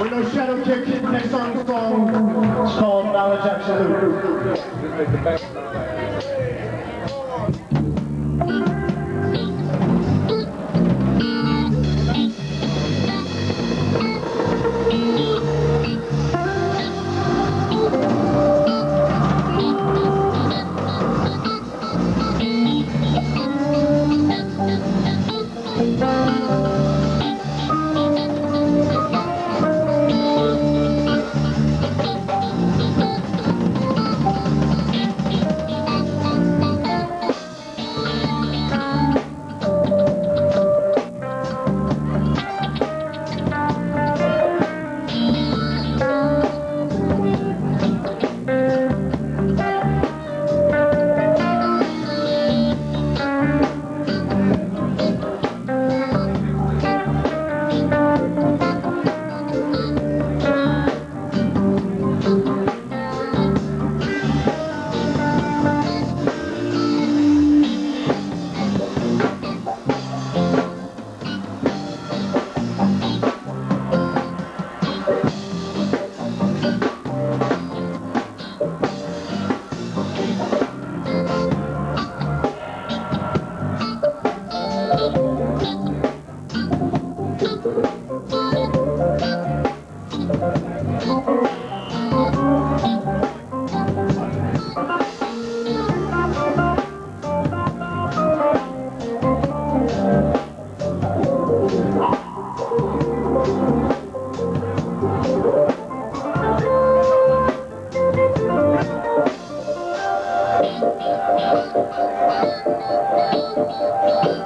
We know Shadow Kick. Next song is called Knowledge Absolute.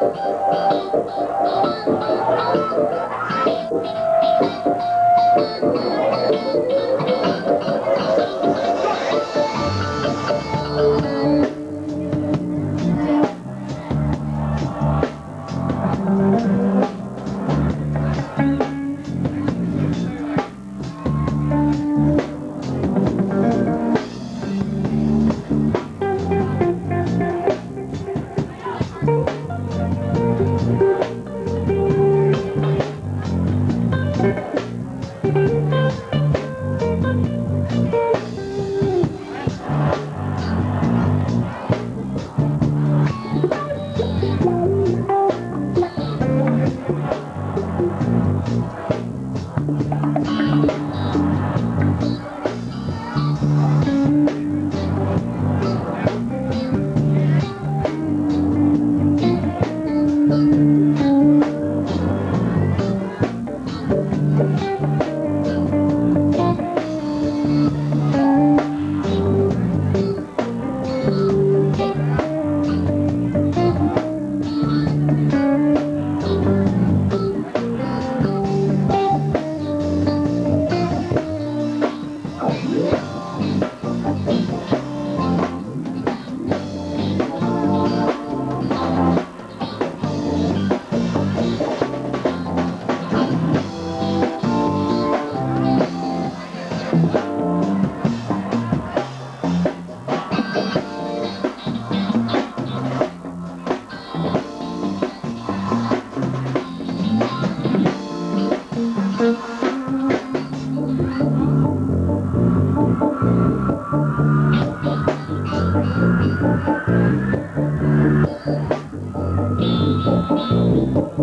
Thank you.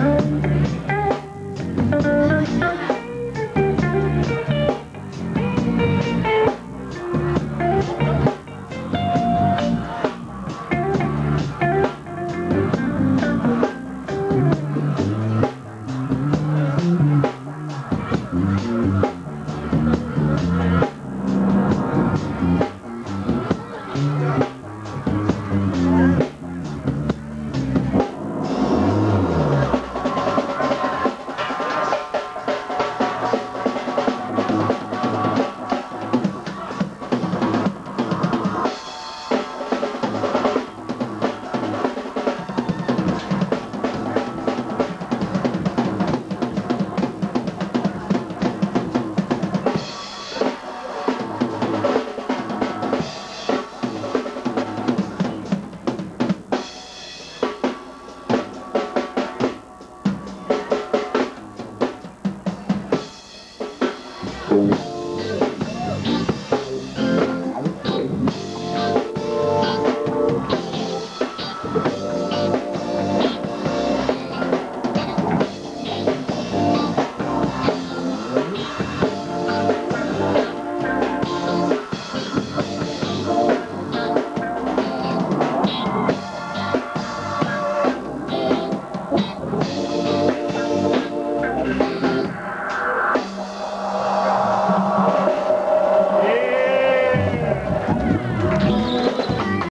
time.